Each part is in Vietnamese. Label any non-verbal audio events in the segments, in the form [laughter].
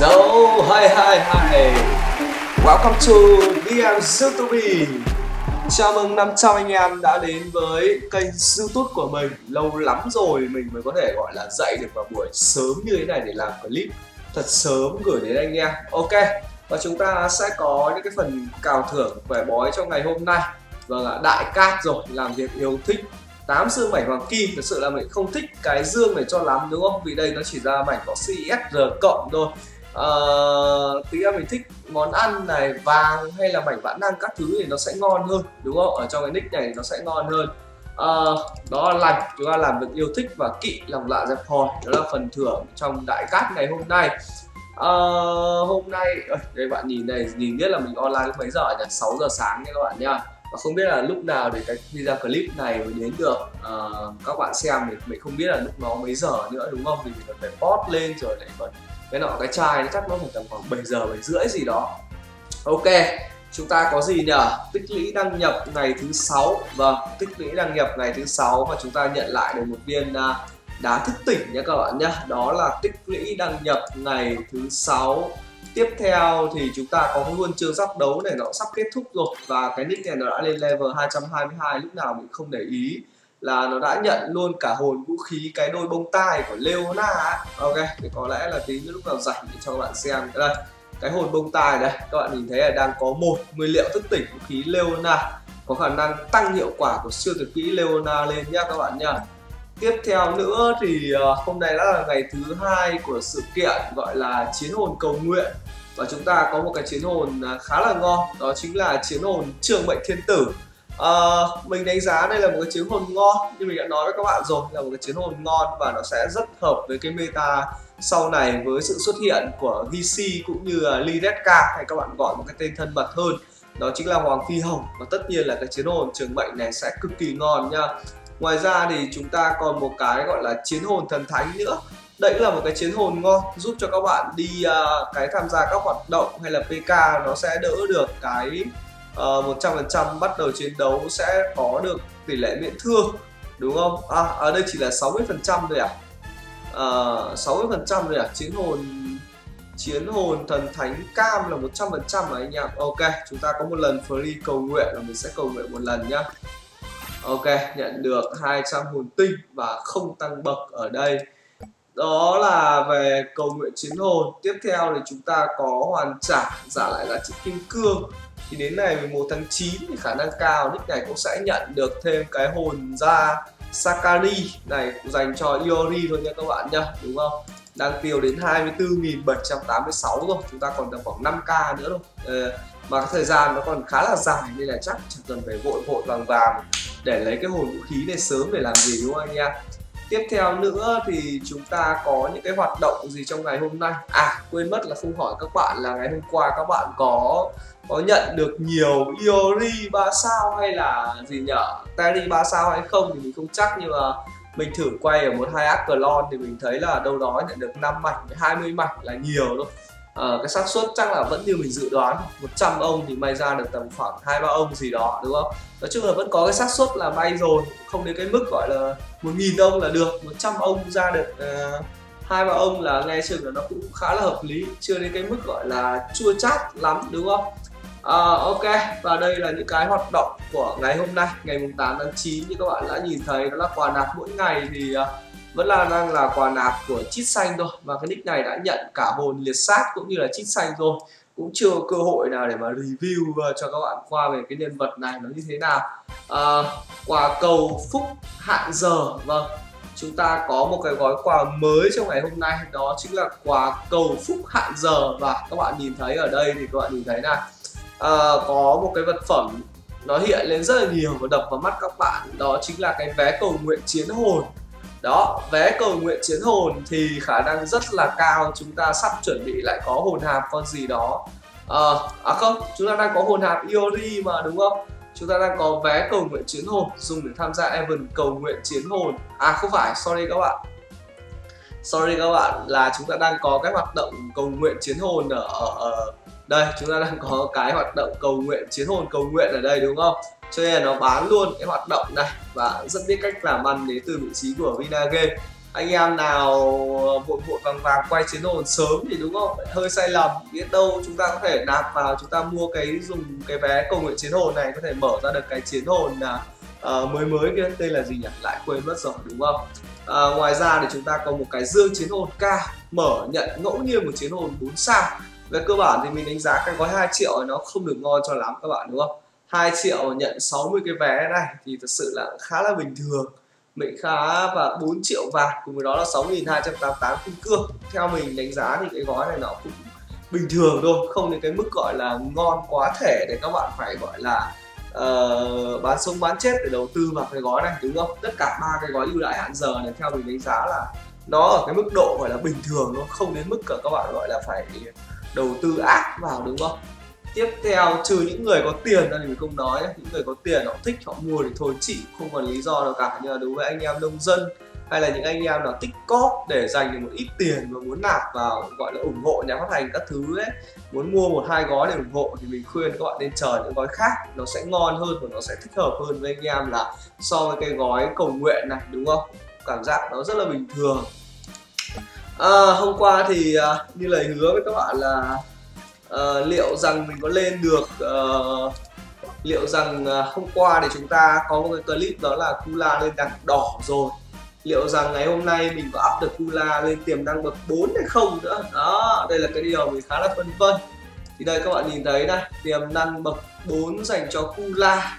So, hi hi hi Welcome to DM YouTube. Chào mừng 500 anh em đã đến với kênh youtube của mình. Lâu lắm rồi mình mới có thể gọi là dậy được vào buổi sớm như thế này để làm clip. Thật sớm gửi đến anh em. Ok Và chúng ta sẽ có những cái phần cào thưởng về bói trong ngày hôm nay. Vâng ạ, đại cát rồi, làm việc yêu thích. Tám xương mảnh hoàng kim thật sự là mình không thích cái dương này cho lắm đúng không? Vì đây nó chỉ ra mảnh có CSR cộng thôi. Ờ, tí ra mình thích món ăn này vàng hay là mảnh vãn năng các thứ thì nó sẽ ngon hơn đúng không? Ở trong cái nick này nó sẽ ngon hơn. À, đó là lành chúng ta làm việc yêu thích và kỵ lòng lạ dẹp hòi. Đó là phần thưởng trong đại cát ngày hôm nay. À, hôm nay đây bạn nhìn này nhìn biết là mình online lúc mấy giờ nhỉ? 6 giờ sáng nha các bạn nha và không biết là lúc nào để cái video clip này mới đến được. À, các bạn xem thì mình không biết là lúc nó mấy giờ nữa đúng không? Vì mình còn phải post lên rồi lại còn cái nọ, cái chai chắc nó phải tầm khoảng 7 giờ 7 rưỡi gì đó. Ok, chúng ta có gì nhỉ? Tích lũy đăng nhập ngày thứ sáu. Vâng tích lũy đăng nhập ngày thứ sáu và chúng ta nhận lại được một viên à, đá thức tỉnh nhé các bạn nhé. Đó là tích lũy đăng nhập ngày thứ sáu. Tiếp theo thì chúng ta có cái chương sắp đấu này, nó sắp kết thúc rồi. Và cái nick này nó đã lên level 222 lúc nào mình không để ý là nó đã nhận luôn cả hồn vũ khí, cái đôi bông tai của Leona ok, thì có lẽ là tí lúc nào rảnh để cho các bạn xem. Đây, cái hồn bông tai đây, các bạn nhìn thấy là đang có một nguyên liệu thức tỉnh vũ khí Leona. Có khả năng tăng hiệu quả của siêu tuyệt kỹ Leona lên nhá các bạn nhá. Tiếp theo nữa thì ờ, hôm nay đã là ngày thứ hai của sự kiện gọi là chiến hồn cầu nguyện. Và chúng ta có một cái chiến hồn à, khá là ngon, đó chính là chiến hồn trường mệnh thiên tử. Ờ, mình đánh giá đây là một cái chiến hồn ngon như mình đã nói với các bạn rồi là một cái chiến hồn ngon và nó sẽ rất hợp với cái meta sau này với sự xuất hiện của VC cũng như là Lidetka hay các bạn gọi một cái tên thân mật hơn. Đó chính là Hoàng Phi Hồng và tất nhiên là cái chiến hồn trường mệnh này sẽ cực kỳ ngon nha. Ngoài ra thì chúng ta còn một cái gọi là chiến hồn thần thánh nữa. Đấy là một cái chiến hồn ngon giúp cho các bạn đi uh, cái tham gia các hoạt động hay là PK nó sẽ đỡ được cái ờ, một trăm phần trăm bắt đầu chiến đấu sẽ có được tỷ lệ miễn thương đúng không à ở đây chỉ là 60 phần trăm thôi à ờ, uh, 60 phần trăm rồi à chiến hồn chiến hồn thần thánh cam là 100 phần trăm mà anh em ok chúng ta có một lần free cầu nguyện là mình sẽ cầu nguyện một lần nhá Ok, nhận được 200 hồn tinh và không tăng bậc ở đây. Đó là về cầu nguyện chiến hồn. Tiếp theo thì chúng ta có hoàn trả giả lại giá trị kim cương. Thì đến ngày 11 tháng 9 thì khả năng cao nick này cũng sẽ nhận được thêm cái hồn ra Sakari này dành cho Iori thôi nha các bạn nhá, đúng không? Đang tiêu đến 24.786 rồi, chúng ta còn tầm khoảng 5k nữa thôi. Ờ, mà cái thời gian nó còn khá là dài nên là chắc chẳng cần phải vội vội vàng vàng để lấy cái hồn vũ khí này sớm để làm gì đúng không anh em tiếp theo nữa thì chúng ta có những cái hoạt động gì trong ngày hôm nay? À quên mất là không hỏi các bạn là ngày hôm qua các bạn có có nhận được nhiều Iori 3 sao hay là gì nhở? Terry 3 sao hay không thì mình không chắc, nhưng mà mình thử quay ở một hai clone thì mình thấy là đâu đó nhận được 5 mảnh 20 mảnh là nhiều thôi à, cái xác suất chắc là vẫn như mình dự đoán 100 ông thì may ra được tầm khoảng hai ba ông gì đó đúng không? Nói chung là vẫn có cái xác suất là may rồi không đến cái mức gọi là một nghìn ông là được 100 ông ra được uh, hai ba ông là nghe chừng là nó cũng khá là hợp lý chưa đến cái mức gọi là chua chát lắm đúng không? À, ok và đây là những cái hoạt động của ngày hôm nay ngày 8 tháng 9 như các bạn đã nhìn thấy đó là quà nạp mỗi ngày thì uh, vẫn là đang là quà nạp của chít xanh thôi. Và cái nick này đã nhận cả hồn liệt sát cũng như là chít xanh rồi. Cũng chưa cơ hội nào để mà review ờ, cho các bạn qua về cái nhân vật này nó như thế nào. À, quà cầu phúc hạn giờ. Vâng chúng ta có một cái gói quà mới trong ngày hôm nay. Đó chính là quà cầu phúc hạn giờ. Và các bạn nhìn thấy ở đây thì các bạn nhìn thấy là à, ờ, có một cái vật phẩm nó hiện lên rất là nhiều và đập vào mắt các bạn. Đó chính là cái vé cầu nguyện chiến hồn đó vé cầu nguyện chiến hồn thì khả năng rất là cao. Chúng ta sắp chuẩn bị lại có hồn hạp con gì đó. À, à không chúng ta đang có hồn hạp Iori mà đúng không? Chúng ta đang có vé cầu nguyện chiến hồn dùng để tham gia event cầu nguyện chiến hồn. À không phải sorry các bạn. Sorry các bạn là chúng ta đang có cái hoạt động cầu nguyện chiến hồn ở, ở, ở đây. Chúng ta đang có cái hoạt động cầu nguyện chiến hồn cầu nguyện ở đây đúng không? Cho nên là nó bán luôn cái hoạt động này và rất biết cách làm ăn đến từ vị trí của Vinagame anh em nào vội vội vàng vàng quay chiến hồn sớm thì đúng không? Hơi sai lầm biết đâu chúng ta có thể nạp vào chúng ta mua cái dùng cái vé cầu nguyện chiến hồn này có thể mở ra được cái chiến hồn là uh, mới mới kia. Tên là gì nhỉ? Lại quên mất rồi đúng không? Uh, ngoài ra thì chúng ta có một cái dương chiến hồn ca mở nhận ngẫu nhiên một chiến hồn 4 sao. Về cơ bản thì mình đánh giá cái gói 2 triệu nó không được ngon cho lắm các bạn đúng không? 2 triệu nhận 60 cái vé này thì thật sự là khá là bình thường. Mệnh khá và 4 triệu vàng cùng với đó là 6.288 kim cương theo mình đánh giá thì cái gói này nó cũng bình thường thôi không đến cái mức gọi là ngon quá thể để các bạn phải gọi là uh, bán sống bán chết để đầu tư vào cái gói này đúng không? Tất cả ba cái gói ưu đãi hạn giờ này theo mình đánh giá là nó ở cái mức độ gọi là bình thường nó không đến mức cả các bạn gọi là phải đầu tư ác vào đúng không? Tiếp theo trừ những người có tiền ra thì mình không nói những người có tiền họ thích họ mua thì thôi chị không còn lý do nào cả. Nhưng mà đối với anh em nông dân hay là những anh em nào tích cóp để dành được một ít tiền và muốn nạp vào gọi là ủng hộ nhà phát hành các thứ ấy muốn mua một hai gói để ủng hộ thì mình khuyên các bạn nên chờ những gói khác. Nó sẽ ngon hơn và nó sẽ thích hợp hơn với anh em là so với cái gói cầu nguyện này đúng không? Cảm giác nó rất là bình thường. À, hôm qua thì à, như lời hứa với các bạn là uh, liệu rằng mình có lên được uh, liệu rằng uh, hôm qua thì chúng ta có một cái clip đó là Kula lên đẳng đỏ rồi. Liệu rằng ngày hôm nay mình có up được Kula lên tiềm năng bậc 4 hay không nữa? Đó đây là cái điều mình khá là phân vân. Thì đây các bạn nhìn thấy đây tiềm năng bậc 4 dành cho Kula.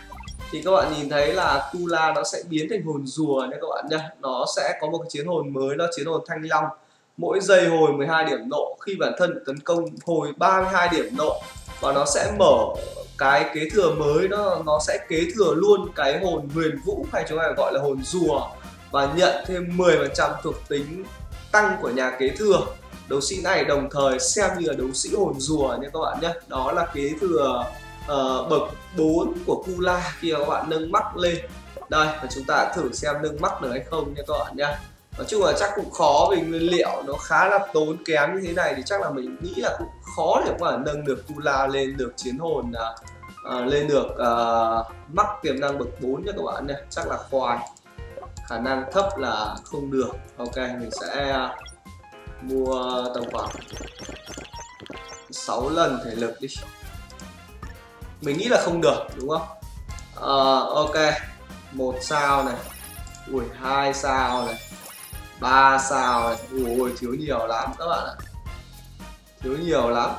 Thì các bạn nhìn thấy là Kula nó sẽ biến thành hồn rùa nha các bạn nhé nó sẽ có một cái chiến hồn mới đó chiến hồn thanh long mỗi giây hồi 12 điểm nộ khi bản thân tấn công hồi 32 điểm nộ và nó sẽ mở cái kế thừa mới đó nó sẽ kế thừa luôn cái hồn huyền vũ hay chúng ta gọi là hồn rùa và nhận thêm 10% thuộc tính tăng của nhà kế thừa. Đấu sĩ này đồng thời xem như là đấu sĩ hồn rùa nha các bạn nhé. Đó là kế thừa uh, bậc 4 của Kula khi các bạn nâng mắt lên. Đây và chúng ta thử xem nâng mắt được hay không nha các bạn nhé nói chung là chắc cũng khó vì nguyên liệu nó khá là tốn kém như thế này thì chắc là mình nghĩ là cũng khó để mà nâng được Kula lên được chiến hồn uh, lên được à, mắc tiềm năng bậc 4 nha các bạn nha. Chắc là khoai khả năng thấp là không được. Ok mình sẽ à, mua tầm khoảng 6 lần thể lực đi. Mình nghĩ là không được đúng không? À, ok. Một sao này. Ui hai sao này ba sao này. Ui thiếu nhiều lắm các bạn ạ. Thiếu nhiều lắm.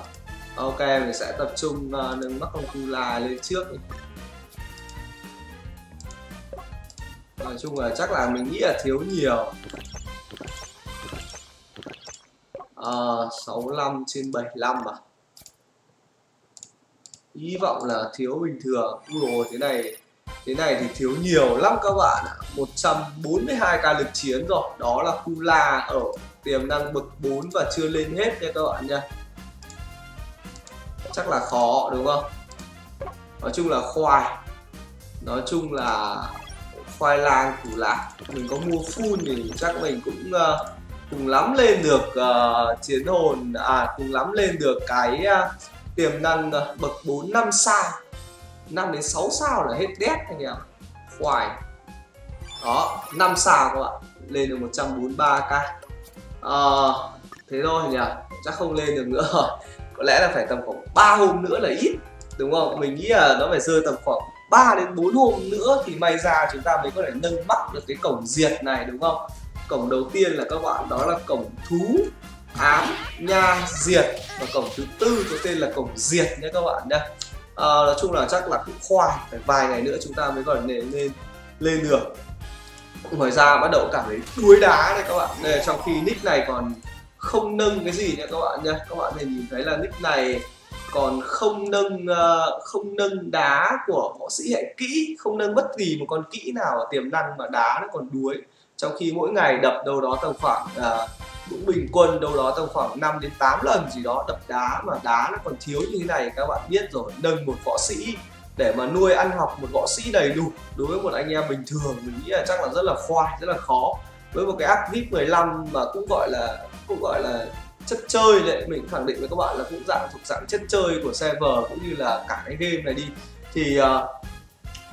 Ok mình sẽ tập trung uh, nâng mắt con Kula lên trước đi. nói chung là chắc là mình nghĩ là thiếu nhiều. Ờ, uh, 65 trên 75 à? Hy vọng là thiếu bình thường. Ui thế này thế này thì thiếu nhiều lắm các bạn ạ. 142 ca lực chiến rồi. Đó là Kula ở tiềm năng bậc 4 và chưa lên hết nha các bạn nha. Chắc là khó đúng không? Nói chung là khoai. Nói chung là khoai lang củ lạc. Mình có mua full thì chắc mình cũng uh, cùng lắm lên được uh, chiến hồn à cùng lắm lên được cái uh, tiềm năng uh, bậc 4 5 sao. 5 đến 6 sao là hết đét anh em. Khoai. Đó 5 sao các bạn. Lên được 143k à, ờ, thế thôi nhỉ. Chắc không lên được nữa rồi. Có lẽ là phải tầm khoảng 3 hôm nữa là ít. Đúng không? Mình nghĩ là nó phải rơi tầm khoảng 3 đến 4 hôm nữa thì may ra chúng ta mới có thể nâng bắt được cái cổng diệt này đúng không? Cổng đầu tiên là các bạn đó là cổng thú ám nha diệt. Và cổng thứ tư có tên là cổng diệt nhé các bạn nhé à, nói chung là chắc là cũng khoai phải vài ngày nữa chúng ta mới còn lên lên lên được. Ngoài ra bắt đầu cảm thấy đuối đá này các bạn. Này, trong khi nick này còn không nâng cái gì nha các bạn nha các bạn thể nhìn thấy là nick này còn không nâng uh, không nâng đá của võ sĩ hệ kỹ không nâng bất kỳ một con kỹ nào tiềm năng mà đá nó còn đuối. Trong khi mỗi ngày đập đâu đó tầm khoảng uh, cũng bình quân đâu đó tầm khoảng 5 đến 8 lần gì đó đập đá mà đá nó còn thiếu như thế này các bạn biết rồi. Nâng một võ sĩ để mà nuôi ăn học một võ sĩ đầy đủ đối với một anh em bình thường mình nghĩ là chắc là rất là khoai rất là khó. Với một cái app vip 15 mà cũng gọi là cũng gọi là chất chơi đấy mình khẳng định với các bạn là cũng dạng thuộc dạng chất chơi của server cũng như là cả cái game này đi. Thì uh,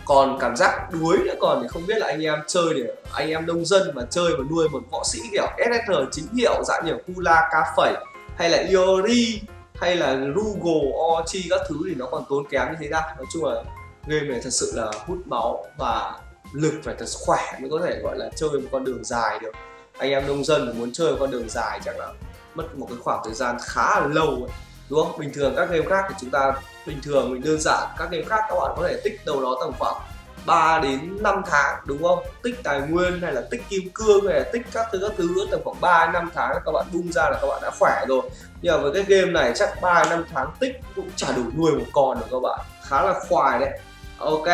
còn cảm giác đuối nữa, còn thì không biết là anh em chơi để anh em nông dân mà chơi và nuôi một võ sĩ kiểu SSR chính hiệu dạng như Kula cá phẩy, hay là Iori, hay là Rugo, Ochi các thứ thì nó còn tốn kém như thế ra nói chung là game này thật sự là hút máu và lực phải thật khỏe mới có thể gọi là chơi một con đường dài được anh em nông dân muốn chơi một con đường dài chắc là mất một cái khoảng thời gian khá là lâu ấy đúng không? Bình thường các game khác thì chúng ta bình thường mình đơn giản các game khác các bạn có thể tích đâu đó tầm khoảng 3 đến 5 tháng đúng không? Tích tài nguyên hay là tích kim cương hay là tích các thứ các thứ tầm khoảng 3 đến 5 tháng các bạn bung ra là các bạn đã khỏe rồi. Nhưng mà với cái game này chắc 3 đến 5 tháng tích cũng chả đủ nuôi một con được các bạn. Khá là khoai đấy. Ok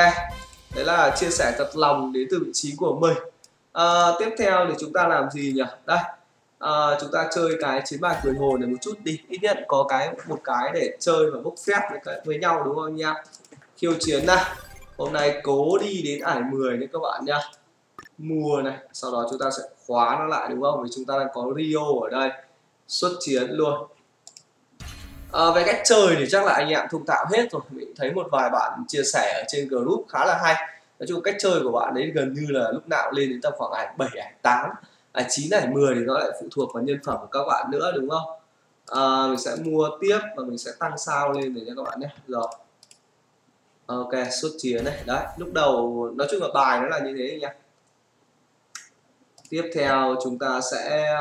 đấy là chia sẻ thật lòng đến từ vị trí của mình. À, tiếp theo thì chúng ta làm gì nhỉ? Đây à, chúng ta chơi cái chiến bài quyền hồn này một chút đi. Ít nhất có cái một cái để chơi và bốc phép với, với nhau đúng không nha khiêu chiến này hôm nay cố đi đến ải 10 đấy các bạn nhá. Mua này sau đó chúng ta sẽ khóa nó lại đúng không? Vì chúng ta đang có Rio ở đây. Xuất chiến luôn. À, về cách chơi thì chắc là anh em thông thạo hết rồi. Mình thấy một vài bạn chia sẻ ở trên group khá là hay. Nói chung cách chơi của bạn đấy gần như là lúc nào lên đến tầm khoảng ảnh 7 ảnh 8 à, 9 này 10 thì nó lại phụ thuộc vào nhân phẩm của các bạn nữa đúng không? À, mình sẽ mua tiếp và mình sẽ tăng sao lên để cho các bạn nhé. Rồi. Ok xuất chiến này. Đấy lúc đầu nói chung là bài nó là như thế nha tiếp theo chúng ta sẽ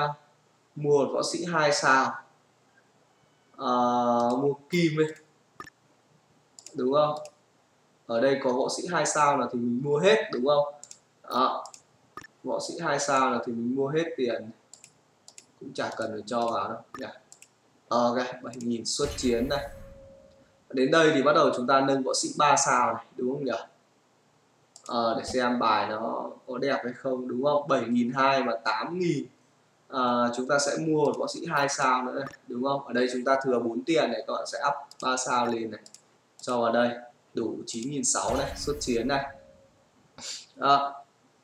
mua một võ sĩ hai sao. À, mua kim ấy. Đúng không? Ở đây có võ sĩ hai sao là thì mình mua hết đúng không? Đó võ sĩ hai sao là thì mình mua hết tiền. Cũng chả cần phải cho vào đâu. Nhỉ ờ, ok 7.000 xuất chiến này đến đây thì bắt đầu chúng ta nâng võ sĩ 3 sao này đúng không nhỉ? À, để xem bài nó có đẹp hay không đúng không? 7.200 và 8.000 à, ờ, chúng ta sẽ mua một võ sĩ 2 sao nữa này đúng không? Ở đây chúng ta thừa 4 tiền này các bạn sẽ up 3 sao lên này. Cho vào đây đủ 9.600 này xuất chiến này. À,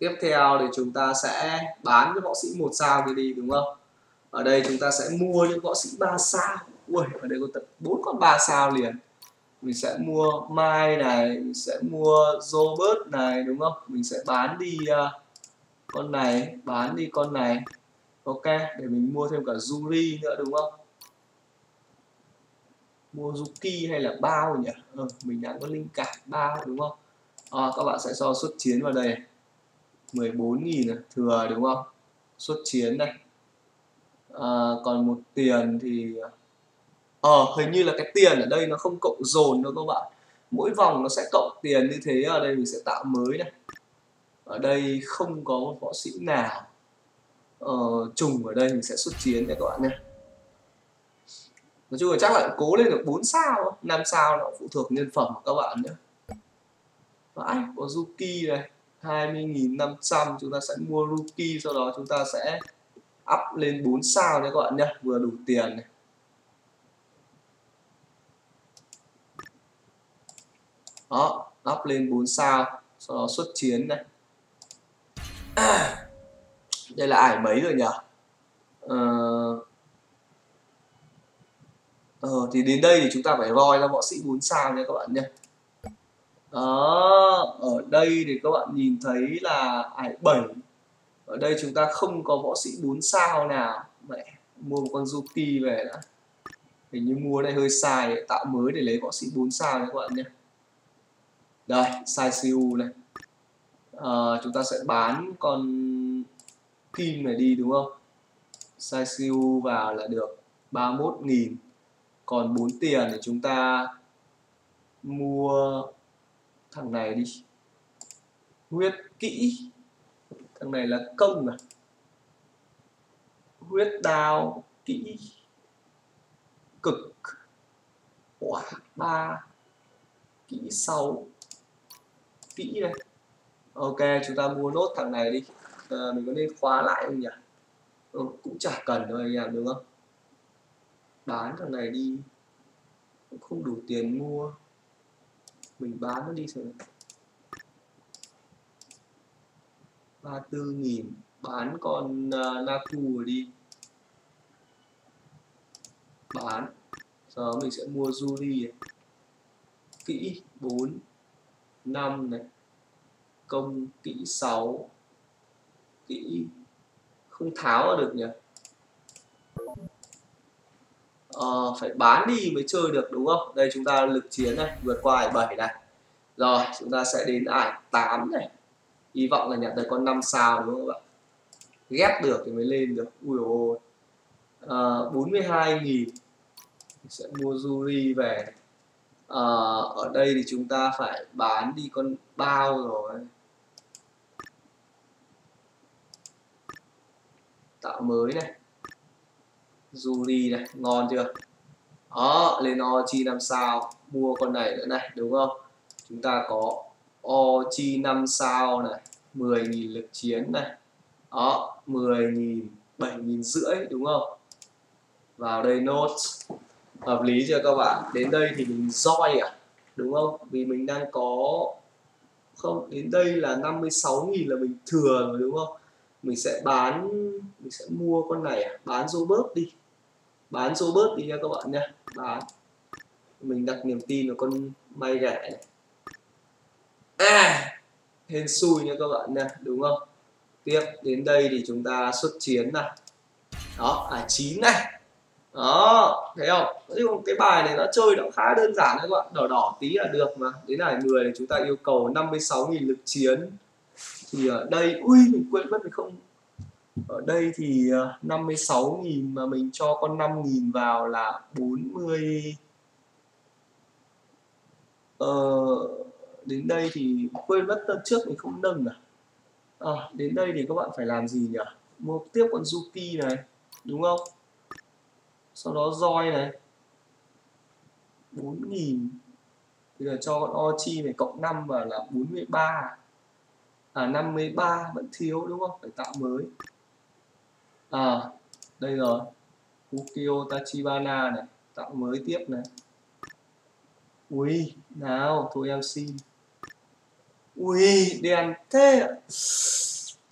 tiếp theo thì chúng ta sẽ bán cái võ sĩ một sao đi đi đúng không? Ở đây chúng ta sẽ mua những võ sĩ 3 sao. Ui ở đây có tận bốn con 3 sao liền. Mình sẽ mua mai này mình sẽ mua robert này đúng không? Mình sẽ bán đi uh, con này bán đi con này. Ok để mình mua thêm cả Yuri nữa đúng không? Mua Yuki hay là bao nhỉ? Ừ, mình đã có linh cảm bao đúng không? À, các bạn sẽ cho xuất chiến vào đây. 14.000 thừa đúng không? Xuất chiến này. À, còn một tiền thì ờ hình như là cái tiền ở đây nó không cộng dồn đâu các bạn. Mỗi vòng nó sẽ cộng tiền như thế ở đây mình sẽ tạo mới này. Ở đây không có một võ sĩ nào ờ, trùng ở đây mình sẽ xuất chiến nha các bạn nha. nói chung là chắc là cố lên được 4 sao 5 sao nó phụ thuộc nhân phẩm của các bạn nhé vãi có Zuki này. 20.500 chúng ta sẽ mua rookie sau đó chúng ta sẽ up lên 4 sao nha các bạn nhé vừa đủ tiền này. Đó up lên 4 sao sau đó xuất chiến này. À, [coughs] đây là ải mấy rồi nhỉ? Ờ, ờ, thì đến đây thì chúng ta phải roi ra võ sĩ 4 sao nha các bạn nhé đó ở đây thì các bạn nhìn thấy là ải 7 ở đây chúng ta không có võ sĩ 4 sao nào. Mẹ mua một con Zuki về đã. Hình như mua này hơi sai tạo mới để lấy võ sĩ 4 sao nha các bạn nhé. Đây sai cu này. À, chúng ta sẽ bán con kim này đi đúng không? Sai cu vào là được 31.000 còn 4 tiền thì chúng ta mua thằng này đi. Huyết kỹ. Thằng này là công à huyết đao kỹ. Cực. Quả ba. Kỹ sáu kỹ này ok chúng ta mua nốt thằng này đi. À, mình có nên khóa lại không nhỉ? Ừ, cũng chả cần đâu anh em đúng không? Bán thằng này đi. Cũng không đủ tiền mua mình bán nó đi sẽ 34 nghìn bán con uh, Naku đi. Bán. Sau đó mình sẽ mua Yuri kỹ 4 5 này. Công kỹ 6 kỹ không tháo được nhỉ? Uh, phải bán đi mới chơi được đúng không? Đây chúng ta lực chiến này vượt qua ải 7 này. Rồi chúng ta sẽ đến ải 8 này. Hy vọng là nhận được con 5 sao đúng không các bạn ghép được thì mới lên được. Ui ôi. Ờ, uh, 42.000 sẽ mua Yuri về. À, ở đây thì chúng ta phải bán đi con bao rồi. Tạo mới này. Yuri này, ngon chưa? Đó lên Ochi 5 sao, mua con này nữa này, đúng không? Chúng ta có Ochi 5 sao này 10.000 lực chiến này. Đó 10.000 7.000 rưỡi, đúng không? Vào đây nốt. Hợp lý chưa các bạn? Đến đây thì mình roi à đúng không? Vì mình đang có, không, đến đây là 56.000 là mình thừa rồi, đúng không? Mình sẽ bán, mình sẽ mua con này à bán bớt đi bán số bớt đi nha các bạn nha. Bán. Mình đặt niềm tin vào con may rẻ này. À hên xui nha các bạn nha, đúng không? Tiếp, đến đây thì chúng ta xuất chiến này đó à chín này. Đó, thấy không? Cái bài này nó chơi nó khá đơn giản đấy các bạn. Đỏ đỏ tí là được mà. Đến này 10 thì chúng ta yêu cầu 56.000 lực chiến. Thì ở đây, ui, mình quên mất mình không ở đây thì ờ, 56.000 mà mình cho con 5.000 vào là 40 ờ, đến đây thì quên mất lần trước mình không nâng à? À, đến đây thì các bạn phải làm gì nhỉ? Mua tiếp con Zuki này đúng không? Sau đó roi này. 4.000 bây giờ cho con Ochi này cộng 5 vào là 43 à 53 vẫn thiếu đúng không? Phải tạo mới à đây rồi. Ukio Tachibana này tạo mới tiếp này. Ui nào thôi em xin. Ui đèn thế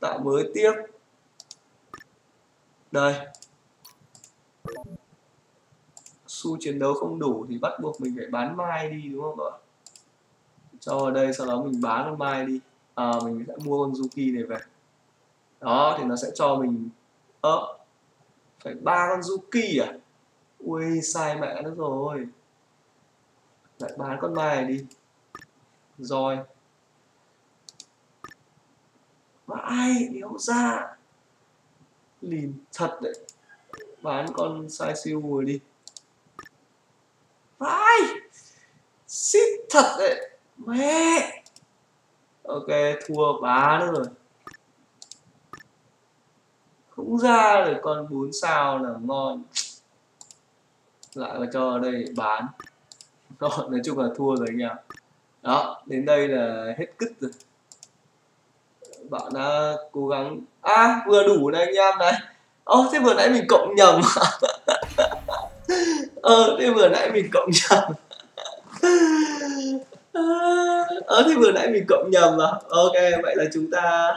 tạo mới tiếp. Đây. Xu chiến đấu không đủ thì bắt buộc mình phải bán mai đi đúng không ạ? Cho vào đây sau đó mình bán con mai đi. À, mình sẽ mua con Zuki này về. Đó thì nó sẽ cho mình ơ phải ba con Zuki à? Ui, sai mẹ nó rồi. Lại bán con mai đi. Rồi. Mà ai đéo ra? Lìn thật đấy. Bán con sai siêu rồi đi. Vai! Xít thật đấy. Mẹ! Ok, thua, bá nữa rồi cũng ra được con 4 sao là ngon. Lại mà cho ở đây bán. [laughs] Đó, nói chung là thua rồi anh em đó đến đây là hết cứt rồi. Bạn đã cố gắng. À vừa đủ này anh em này. Ơ oh, thế vừa nãy mình cộng nhầm. [laughs] Ờ thế vừa nãy mình cộng nhầm. [laughs] Ờ thế vừa nãy mình cộng nhầm à? Ok vậy là chúng ta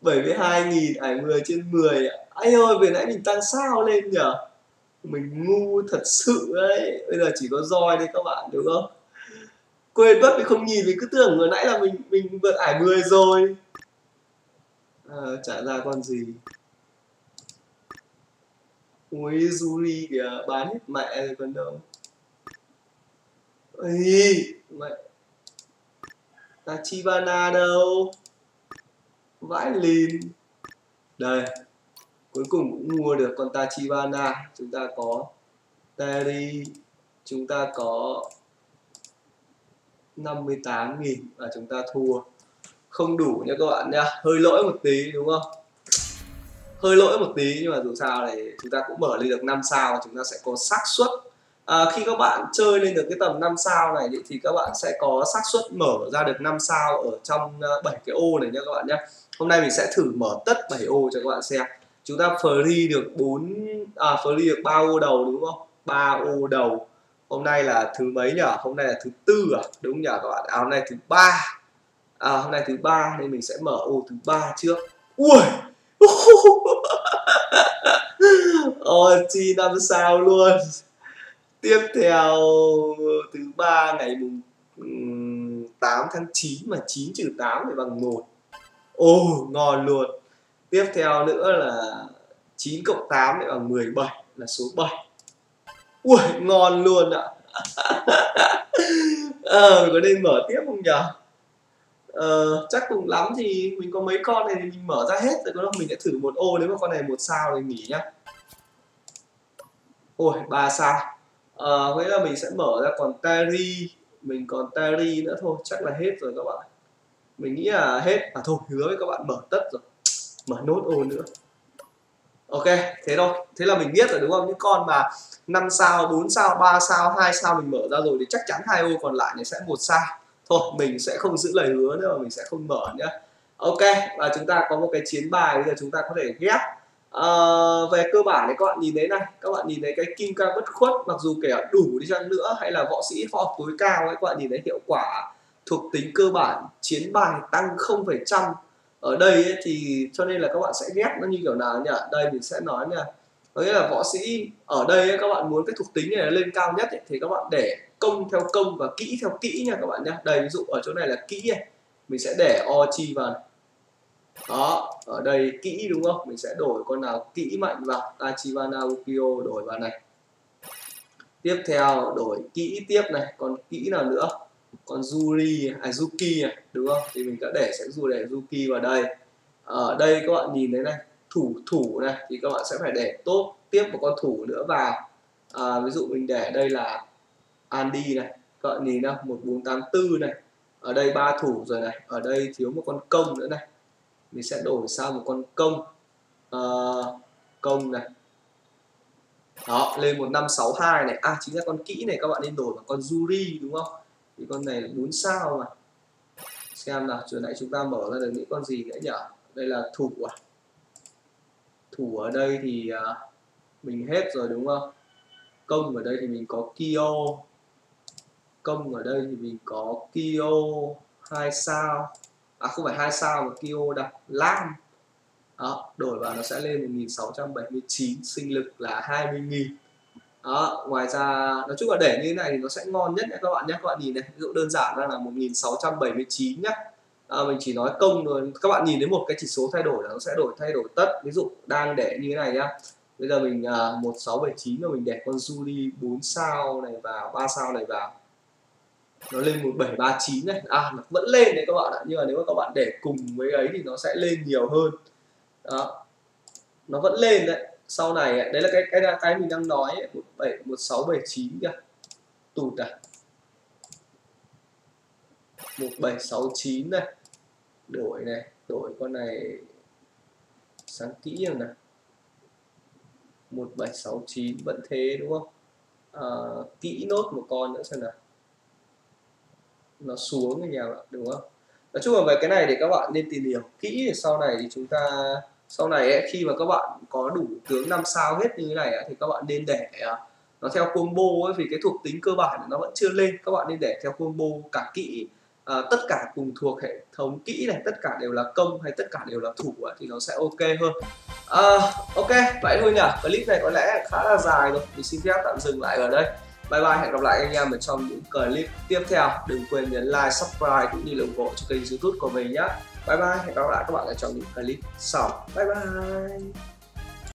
72 nghìn à, ải 10 trên 10 ai ơi vừa nãy mình tăng sao lên nhở? Mình ngu thật sự đấy bây giờ chỉ có roi đấy các bạn đúng không? Quên mất mình không nhìn mình cứ tưởng vừa nãy là mình mình vượt ải 10 rồi. Ờ, à, trả ra con gì. Ui Juri kìa bán hết mẹ rồi còn đâu. Ê, mẹ. Tachibana đâu? Vãi lìn. Đây, Cuối cùng cũng mua được con Tachibana. Chúng ta có Terry Chúng ta có 58.000 và chúng ta thua. Không đủ nha các bạn nha. Hơi lỗi một tí, đúng không? Hơi lỗi một tí nhưng mà dù sao thì chúng ta cũng mở lên được 5 sao và chúng ta sẽ có xác suất à, khi các bạn chơi lên được cái tầm 5 sao này thì các bạn sẽ có xác suất mở ra được 5 sao ở trong ờ, 7 cái ô này nha các bạn nhé hôm nay mình sẽ thử mở tất 7 ô cho các bạn xem. Chúng ta free được 4 à free được 3 ô đầu đúng không? 3 ô đầu. Hôm nay là thứ mấy nhỉ? Hôm nay là thứ tư à? Đúng nhỉ các bạn? À, hôm nay thứ ba. À, hôm nay thứ ba nên mình sẽ mở ô thứ ba trước. Ui! [laughs] Ôi chi năm sao luôn tiếp theo thứ ba ngày mùng 8 tháng 9 mà 9 trừ 8 thì bằng 1 ồ ngon luôn. Tiếp theo nữa là 9 cộng 8 thì bằng 17 là số 7 ui ngon luôn ạ. [laughs] Ờ mình có nên mở tiếp không nhỉ ờ, chắc cùng lắm thì mình có mấy con này thì mình mở ra hết rồi đó mình sẽ thử một ô nếu mà con này một sao thì nghỉ nhá. Ôi ba sao? À, nghĩa là mình sẽ mở ra còn Terry mình còn Terry nữa thôi chắc là hết rồi các bạn. Mình nghĩ là hết. À thôi hứa với các bạn mở tất rồi. Mở nốt ô nữa. Ok thế thôi. Thế là mình biết rồi đúng không? Những con mà 5 sao 4 sao 3 sao 2 sao mình mở ra rồi thì chắc chắn hai ô còn lại này sẽ một sao. Thôi mình sẽ không giữ lời hứa nữa mà mình sẽ không mở nữa ok và chúng ta có một cái chiến bài bây giờ chúng ta có thể ghép à, về cơ bản thì các bạn nhìn thấy này các bạn nhìn thấy cái kim cang bất khuất mặc dù kể đủ đi chăng nữa hay là võ sĩ họ tối cao ấy các bạn nhìn thấy hiệu quả thuộc tính cơ bản chiến bài tăng 0,1 ở đây ấy, thì cho nên là các bạn sẽ ghép nó như kiểu nào nhỉ đây mình sẽ nói nha có nghĩa là võ sĩ ở đây ấy, các bạn muốn cái thuộc tính này lên cao nhất ấy, thì các bạn để công theo công và kỹ theo kỹ nha các bạn nhé đây ví dụ ở chỗ này là kỹ ấy. mình sẽ để o chi vào này đó ở đây kỹ đúng không? Mình sẽ đổi con nào kỹ mạnh vào. Tachibana Ukyo đổi vào này. Tiếp theo đổi kỹ tiếp này. Còn kỹ nào nữa? Còn Yuri à Yuki này đúng không? Thì mình đã để sẽ dù để Yuki vào đây. Ở đây các bạn nhìn thấy này thủ thủ này thì các bạn sẽ phải để tốt tiếp một con thủ nữa vào. À, ví dụ mình để đây là Andy này các bạn nhìn nào 1484 này. Ở đây ba thủ rồi này ở đây thiếu một con công nữa này mình sẽ đổi sang một con công. Uh, công này. Đó lên một năm sáu hai này. À chính là con kỹ này các bạn nên đổi bằng con Yuri đúng không? Thì con này là 4 sao mà? Xem nào chiều nãy chúng ta mở ra được những con gì nữa nhỉ đây là thủ à? Thủ ở đây thì uh, mình hết rồi đúng không? Công ở đây thì mình có Kyo. Công ở đây thì mình có Kyo. Hai sao à không phải hai sao mà Kyo đặt Lam. Đó đổi vào nó sẽ lên 1679 sinh lực là 20.000 đó ngoài ra nói chung là để như thế này thì nó sẽ ngon nhất nhé các bạn nhé. Các bạn nhìn này ví dụ đơn giản ra là 1679 nhá. À, mình chỉ nói công rồi các bạn nhìn thấy một cái chỉ số thay đổi là nó sẽ đổi thay đổi tất. Ví dụ đang để như thế này nhá. Bây giờ mình à, 1679 rồi mình để con Judy 4 sao này vào 3 sao này vào nó lên 1739 này. À nó vẫn lên đấy các bạn ạ. Nhưng mà nếu mà các bạn để cùng với ấy thì nó sẽ lên nhiều hơn. Đó. Nó vẫn lên đấy. Sau này đấy là cái cái cái mình đang nói ấy, 17 1679 kìa. Tụt à. 1769 này. Đổi này đổi con này sáng kỹ rồi này. 1769 vẫn thế đúng không? À, kỹ nốt một con nữa xem nào nó xuống nhà bạn đúng không? Nói chung là về cái này thì các bạn nên tìm hiểu kỹ để sau này thì chúng ta sau này ấy, khi mà các bạn có đủ tướng 5 sao hết như thế này ấy, thì các bạn nên để à, nó theo combo ấy, vì cái thuộc tính cơ bản nó vẫn chưa lên. Các bạn nên để theo combo cả kỹ à, tất cả cùng thuộc hệ thống kỹ này tất cả đều là công hay tất cả đều là thủ ấy, thì nó sẽ ok hơn. À, ok vậy thôi nhỉ? Clip này có lẽ khá là dài rồi. Mình xin phép tạm dừng lại ở đây bye bye, hẹn gặp lại anh em ở trong những clip tiếp theo. Đừng quên nhấn like, subscribe cũng như là ủng hộ cho kênh youtube của mình nhé bye bye, hẹn gặp lại các bạn ở trong những clip sau. Bye bye.